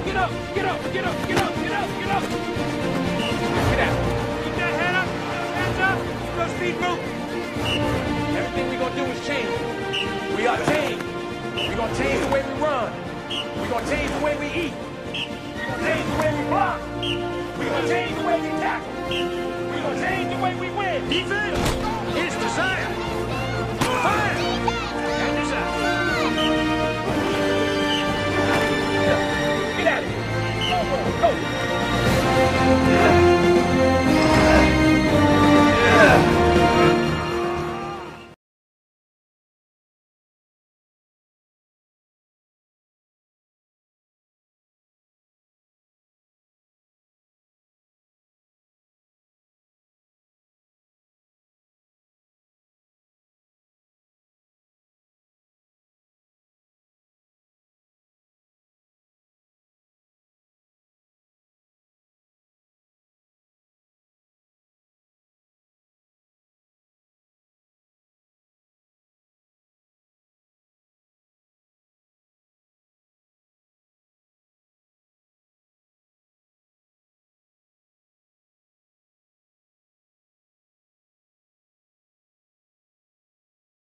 get up, get up, get up, get up, get up, get up. Get out. Keep that head up, hands up, no speed move. Everything we're gonna do is change. We are changed. We're gonna change the way we run. We're gonna change the way we eat. We're gonna change the way we block. We're gonna change the way we tackle. We're gonna change the way we win. Defense is desire. Go, go.